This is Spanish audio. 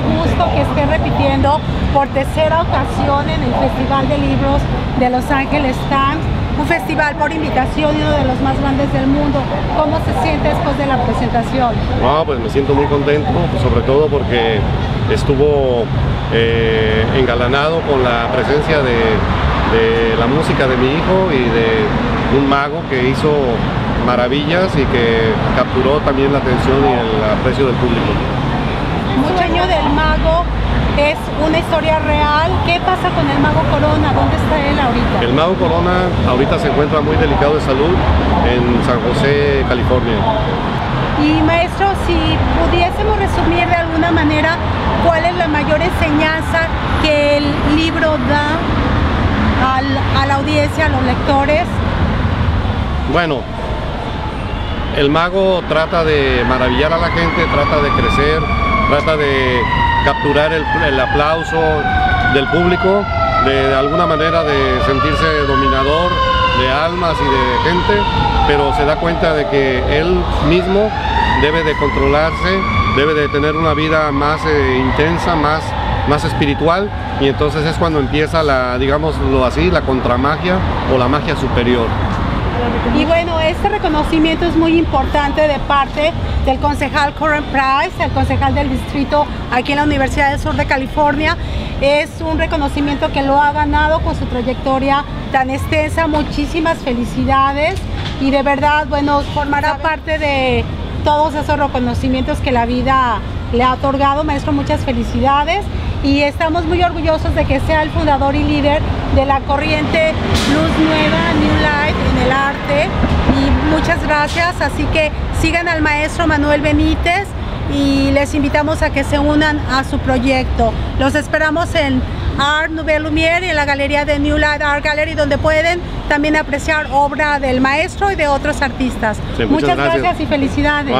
gusto que esté repitiendo por tercera ocasión en el Festival de Libros de Los Ángeles Times, un festival por invitación y uno de los más grandes del mundo. ¿Cómo se siente después de la presentación? No, pues me siento muy contento, pues sobre todo porque estuvo eh, engalanado con la presencia de la música de mi hijo y de un mago que hizo maravillas y que capturó también la atención y el aprecio del público. Mucho del mago es una historia real. ¿Qué pasa con el mago Corona? ¿Dónde está él ahorita? El mago Corona ahorita se encuentra muy delicado de salud en San José, California. Y maestro, si pudiésemos resumir de alguna manera cuál es la mayor enseñanza que el libro da a la audiencia, a los lectores. Bueno, el mago trata de maravillar a la gente, trata de crecer, trata de capturar el, aplauso del público, de, alguna manera de sentirse dominador de almas y de gente, pero se da cuenta de que él mismo debe de controlarse, debe de tener una vida más eh, intensa, más, más espiritual y entonces es cuando empieza la, digámoslo así, la contramagia o la magia superior. Y bueno, este reconocimiento es muy importante de parte del concejal Coren Price, el concejal del distrito aquí en la Universidad del Sur de California. Es un reconocimiento que lo ha ganado con su trayectoria tan extensa. Muchísimas felicidades y de verdad, bueno, formará parte de todos esos reconocimientos que la vida le ha otorgado. Maestro, muchas felicidades y estamos muy orgullosos de que sea el fundador y líder de la corriente Luz Nueva, New Life gracias, así que sigan al maestro Manuel Benítez y les invitamos a que se unan a su proyecto. Los esperamos en Art Nouvelle Lumière y en la galería de New Light Art Gallery donde pueden también apreciar obra del maestro y de otros artistas. muchas, gracias. y felicidades.